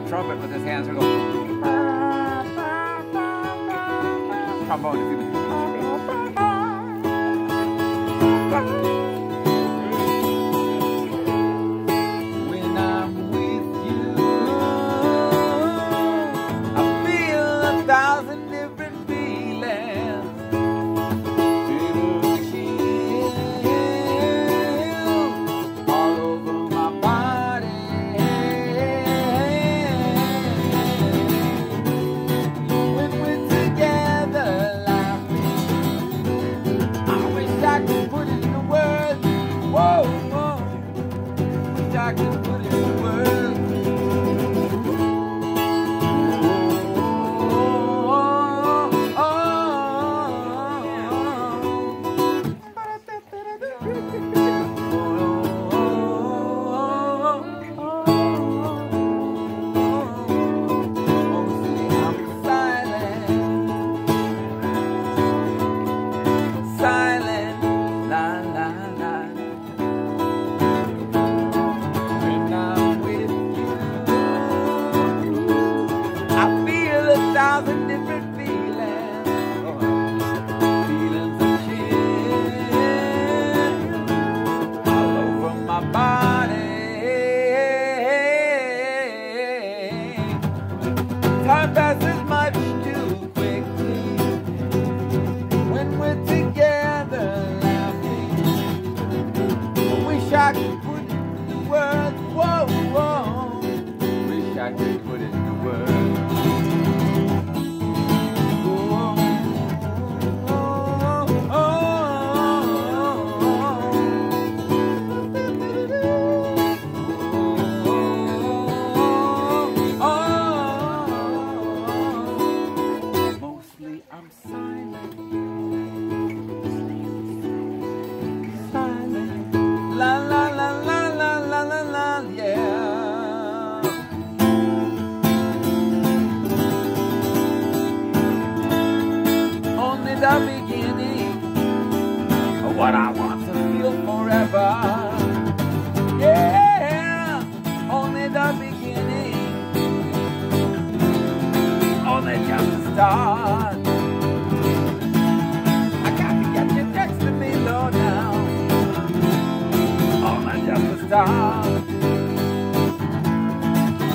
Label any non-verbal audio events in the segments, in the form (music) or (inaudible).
play trumpet with his hands. We go. Trombone. If you back I feel a thousand different feelings. Feelings all over my body. Time passes much too quickly when we're together laughing. Could put it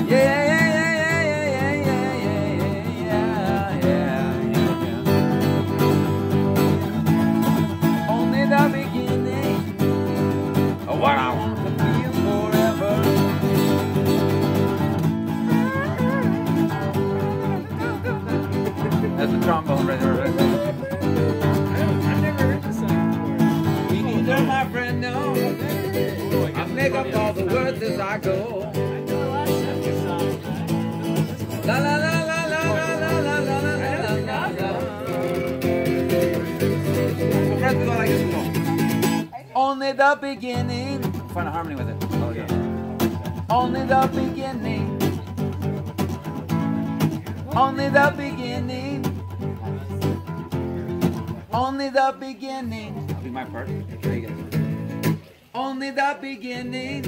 Yeah. Make up all the words as I go. La la la la la la la la la la la la. Only the beginning. Find a harmony with it. Oh yeah. Only the beginning. Only the beginning. Only the beginning. That'll be my part. Only the beginning.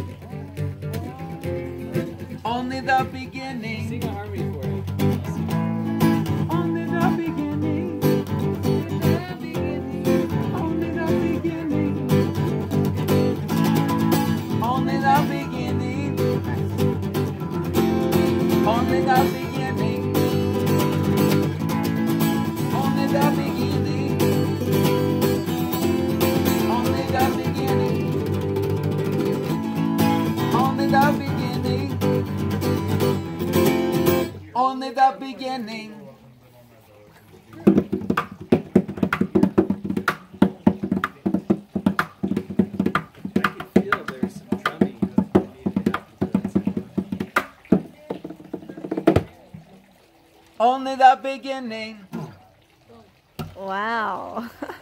Only the beginning. only the beginning. Only the beginning. Wow. (laughs)